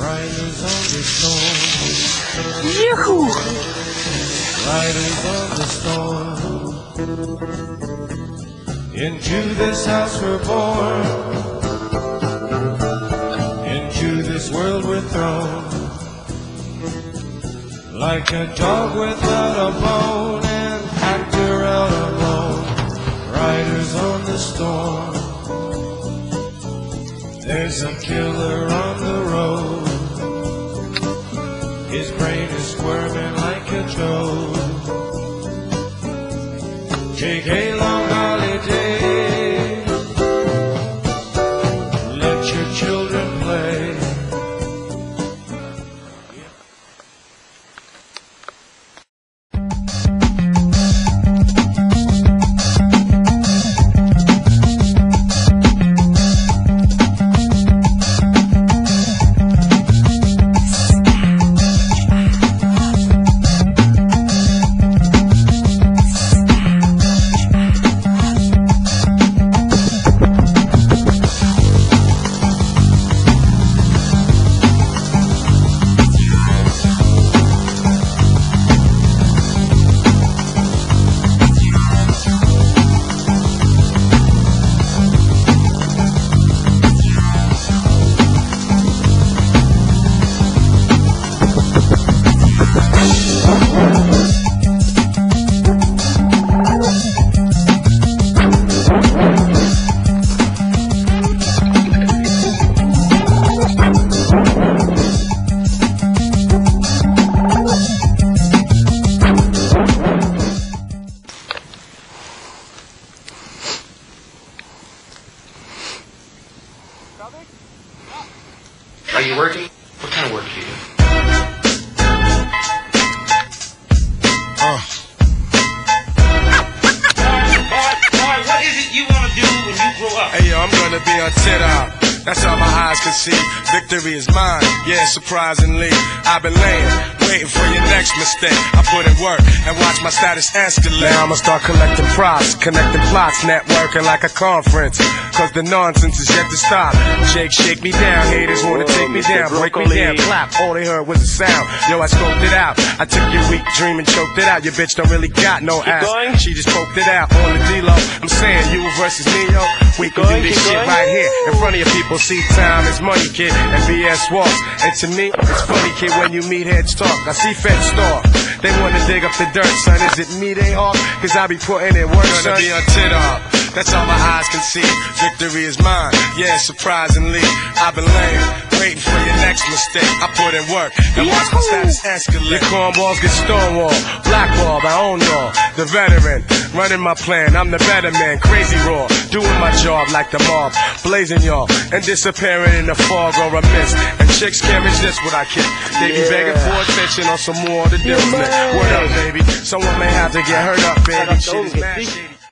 Riders on the storm. Yoo-hoo! Riders on the storm. Into this house we're born. Into this world we're thrown. Like a dog without a bone, and actor out alone. Riders on the storm. There's a killer on the road. His brain is squirming like a toad. A What kind of work do you do? Boy, oh. what is it you want to do when you grow up? Hey yo, I'm gonna be on TikTok. That's all my eyes can see. Victory is mine. Yeah, surprisingly, I've been laying, waiting for your next mistake. I put in work and watch my status escalate. Now I'ma start collecting props, connecting plots, networking like a conference. Cause the nonsense is yet to stop. Jake, shake me down. Haters wanna take me down, break me down, clap. All they heard was a sound. Yo, I scoped it out. I took your weak dream and choked it out. Your bitch don't really got no ass. going. She just poked it out on the D-Lo. I'm saying you versus me, yo. We can do this keep shit going. right here in front of your people. See, time is money, kid, and BS walks. And to me, it's funny, kid, when you meet heads talk. I see feds talk. They wanna dig up the dirt, son. Is it me they hawk? Cause I be putting in work, son. Gonna be on tit up. That's all my eyes can see. Victory is mine. Yeah, surprisingly, I've been laying, waiting for your next mistake. I put in work and watch my status escalate. Your cornballs get stonewalled, blackballed. I own y'all. The veteran, running my plan. I'm the better man, crazy raw, doing my job like the mob, blazing y'all and disappearing in the fog or a mist. And chicks can't resist what I kick. They be begging for attention on some more of the deals. What up, baby? Someone may have to get hurt up, baby. Shit is mad shady.